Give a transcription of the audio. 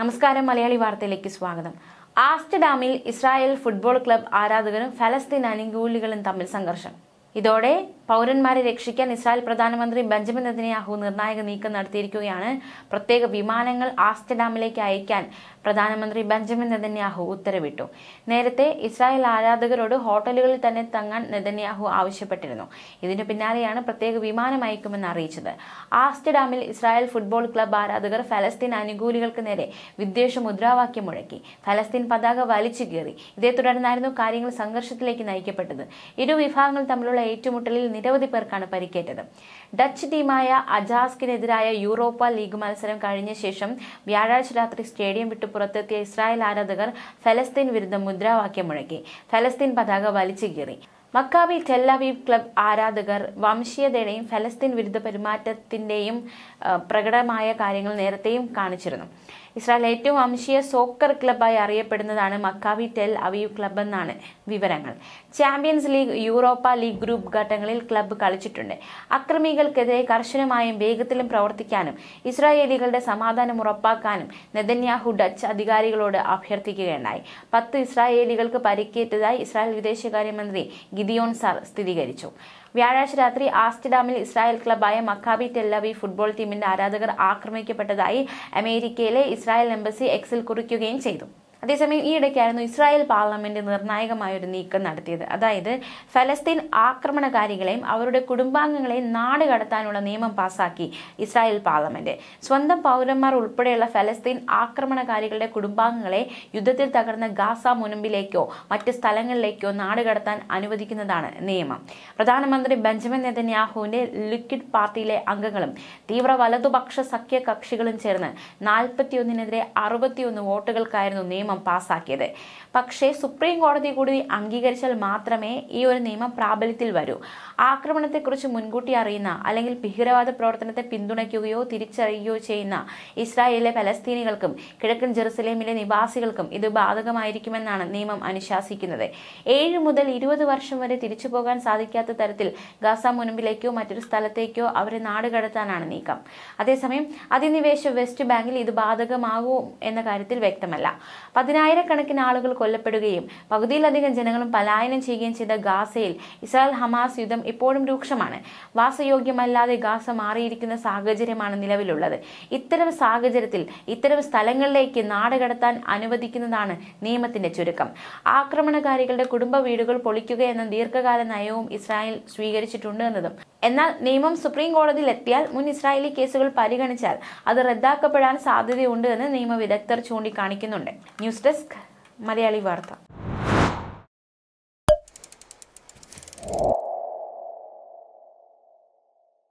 നമസ്കാരം മലയാളി വാർത്തയിലേക്ക് സ്വാഗതം. ആസ്റ്റർഡാമിൽ ഇസ്രായേൽ ഫുട്ബോൾ ക്ലബ് ആരാധകരും ഫലസ്തീൻ അനുകൂലികളും തമ്മിൽ സംഘർഷം. ഇതോടെ പൗരന്മാരെ രക്ഷിക്കാൻ ഇസ്രായേൽ പ്രധാനമന്ത്രി ബെഞ്ചമിൻ നെതന്യാഹു നിർണായക നീക്കം നടത്തിയിരിക്കുകയാണ്. പ്രത്യേക വിമാനങ്ങൾ ആസ്റ്റഡാമിലേക്ക് അയക്കാൻ പ്രധാനമന്ത്രി ബെഞ്ചമിൻ നെതന്യാഹു ഉത്തരവിട്ടു. നേരത്തെ ഇസ്രായേൽ ആരാധകരോട് ഹോട്ടലുകളിൽ തന്നെ തങ്ങാൻ നെതന്യാഹു ആവശ്യപ്പെട്ടിരുന്നു. ഇതിനു പിന്നാലെയാണ് പ്രത്യേക വിമാനം അയക്കുമെന്ന് അറിയിച്ചത്. ആസ്റ്റഡാമിൽ ഇസ്രായേൽ ഫുട്ബോൾ ക്ലബ് ആരാധകർ ഫലസ്തീൻ അനുകൂലികൾക്ക് നേരെ വിദ്വേഷ മുദ്രാവാക്യം മുഴക്കി. ഫലസ്തീൻ പതാക വലിച്ചു കീറി. ഇതേ തുടർന്നായിരുന്നു കാര്യങ്ങൾ സംഘർഷത്തിലേക്ക് നയിക്കപ്പെട്ടത്. ഇരു വിഭാഗങ്ങൾ തമ്മിലുള്ള ഏറ്റുമുട്ടലിൽ നിരവധി പേർക്കാണ് പരിക്കേറ്റത്. ഡച്ച് ടീമായ അജാസ്കിനെതിരായ യൂറോപ്പ ലീഗ് മത്സരം കഴിഞ്ഞ ശേഷം വ്യാഴാഴ്ച രാത്രി സ്റ്റേഡിയം വിട്ടു പുറത്തെത്തിയ ഇസ്രായേൽ ആരാധകർ ഫലസ്തീൻ വിരുദ്ധ മുദ്രാവാക്യം മുഴക്കി. ഫലസ്തീൻ പതാക വലിച്ചു കീറി. മക്കാബി ടെല്ലവീവ് ക്ലബ് ആരാധകർ വംശീയതയുടെയും ഫലസ്തീൻ വിരുദ്ധ പെരുമാറ്റത്തിന്റെയും പ്രകടമായ കാര്യങ്ങൾ നേരത്തെയും കാണിച്ചിരുന്നു. ഇസ്രായേൽ ഏറ്റവും വംശീയ സോക്കർ ക്ലബായി അറിയപ്പെടുന്നതാണ് മക്കാവി ടെൽ അവീവ് ക്ലബ് എന്നാണ് വിവരങ്ങൾ. Champions League Europa League group ഘട്ടങ്ങളിൽ ക്ലബ്ബ് കളിച്ചിട്ടുണ്ട്. അക്രമികൾക്കെതിരെ കർശനമായും വേഗത്തിലും പ്രവർത്തിക്കാനും ഇസ്രായേലികളുടെ സമാധാനം ഉറപ്പാക്കാനും നെതന്യാഹു ഡച്ച് അധികാരികളോട് അഭ്യർത്ഥിക്കുകയുണ്ടായി. പത്ത് ഇസ്രായേലികൾക്ക് പരിക്കേറ്റതായി ഇസ്രായേൽ വിദേശകാര്യമന്ത്രി ഗിദിയോൺ സാർ സ്ഥിരീകരിച്ചു. വ്യാഴാഴ്ച രാത്രി ആസ്റ്റഡാമിൽ ഇസ്രായേൽ ക്ലബായ മക്കാബി ടെല്ലവി ഫുട്ബോൾ ടീമിന്റെ ആരാധകർ ആക്രമിക്കപ്പെട്ടതായി അമേരിക്കയിലെ ഇസ്രായേൽ എംബസി എക്സിൽ കുറിക്കുകയും ചെയ്തു. അതേസമയം ഈ ഇടയ്ക്കായിരുന്നു ഇസ്രായേൽ പാർലമെന്റ് നിർണായകമായ ഒരു നീക്കം നടത്തിയത്. അതായത് ഫലസ്തീൻ ആക്രമണകാരികളെയും അവരുടെ കുടുംബാംഗങ്ങളെയും നാട് കടത്താനുള്ള നിയമം പാസാക്കി ഇസ്രായേൽ പാർലമെന്റ്. സ്വന്തം പൗരന്മാർ ഉൾപ്പെടെയുള്ള ഫലസ്തീൻ ആക്രമണകാരികളുടെ കുടുംബാംഗങ്ങളെ യുദ്ധത്തിൽ തകർന്ന ഗാസ മുനമ്പിലേക്കോ മറ്റ് സ്ഥലങ്ങളിലേക്കോ നാട് കടത്താൻ അനുവദിക്കുന്നതാണ് നിയമം. പ്രധാനമന്ത്രി ബെഞ്ചമിൻ നെതന്യാഹുവിന്റെ ലിക്വിഡ് പാർട്ടിയിലെ അംഗങ്ങളും തീവ്ര വലതുപക്ഷ സഖ്യ കക്ഷികളും ചേർന്ന് നാൽപ്പത്തിയൊന്നിനെതിരെ അറുപത്തിയൊന്ന് വോട്ടുകൾക്കായിരുന്നു നിയമം പാസാക്കിയത്. പക്ഷേ സുപ്രീം കോടതി കൂടി അംഗീകരിച്ചാൽ മാത്രമേ ഈ ഒരു നിയമം പ്രാബല്യത്തിൽ വരൂ. ആക്രമണത്തെക്കുറിച്ച് മുൻകൂട്ടി അറിയുന്ന അല്ലെങ്കിൽ ഭീകരവാദ പ്രവർത്തനത്തെ പിന്തുണയ്ക്കുകയോ തിരിച്ചറിയുകയോ ചെയ്യുന്ന ഇസ്രായേലിലെ പലസ്തീനികൾക്കും കിഴക്കൻ ജെറുസലേമിലെ നിവാസികൾക്കും ഇത് ബാധകമായിരിക്കുമെന്നാണ് നിയമം അനുശാസിക്കുന്നത്. ഏഴ് മുതൽ ഇരുപത് വർഷം വരെ തിരിച്ചു പോകാൻ സാധിക്കാത്ത തരത്തിൽ ഗാസ മുൻപിലേക്കോ മറ്റൊരു സ്ഥലത്തേക്കോ അവരെ നാട് കടത്താനാണ് നീക്കം. അതേസമയം അധിനിവേശ വെസ്റ്റ് ബാങ്കിൽ ഇത് ബാധകമാകും എന്ന കാര്യത്തിൽ വ്യക്തമല്ല. പതിനായിരക്കണക്കിന് ആളുകൾ കൊല്ലപ്പെടുകയും പകുതിയിലധികം ജനങ്ങളും പലായനം ചെയ്യുകയും ചെയ്ത ഗാസയിൽ ഇസ്രായേൽ ഹമാസ് യുദ്ധം ഇപ്പോഴും രൂക്ഷമാണ്. വാസയോഗ്യമല്ലാതെ ഗാസ മാറിയിരിക്കുന്ന സാഹചര്യമാണ് നിലവിലുള്ളത്. ഇത്തരം സാഹചര്യത്തിൽ ഇത്തരം സ്ഥലങ്ങളിലേക്ക് നാടുകടത്താൻ അനുവദിക്കുന്നതാണ് നിയമത്തിന്റെ ചുരുക്കം. ആക്രമണകാരികളുടെ കുടുംബ വീടുകൾ പൊളിക്കുക എന്ന ദീർഘകാല നയവും ഇസ്രായേൽ സ്വീകരിച്ചിട്ടുണ്ട് എന്നതും എന്നാൽ നിയമം സുപ്രീം കോടതിയിൽ എത്തിയാൽ മുൻ ഇസ്രായേലി കേസുകൾ പരിഗണിച്ചാൽ അത് റദ്ദാക്കപ്പെടാൻ സാധ്യതയുണ്ട് എന്ന് നിയമ വിദഗ്ധർ ചൂണ്ടിക്കാണിക്കുന്നുണ്ട്. ന്യൂസ് ഡെസ്ക് മലയാളി വാർത്ത.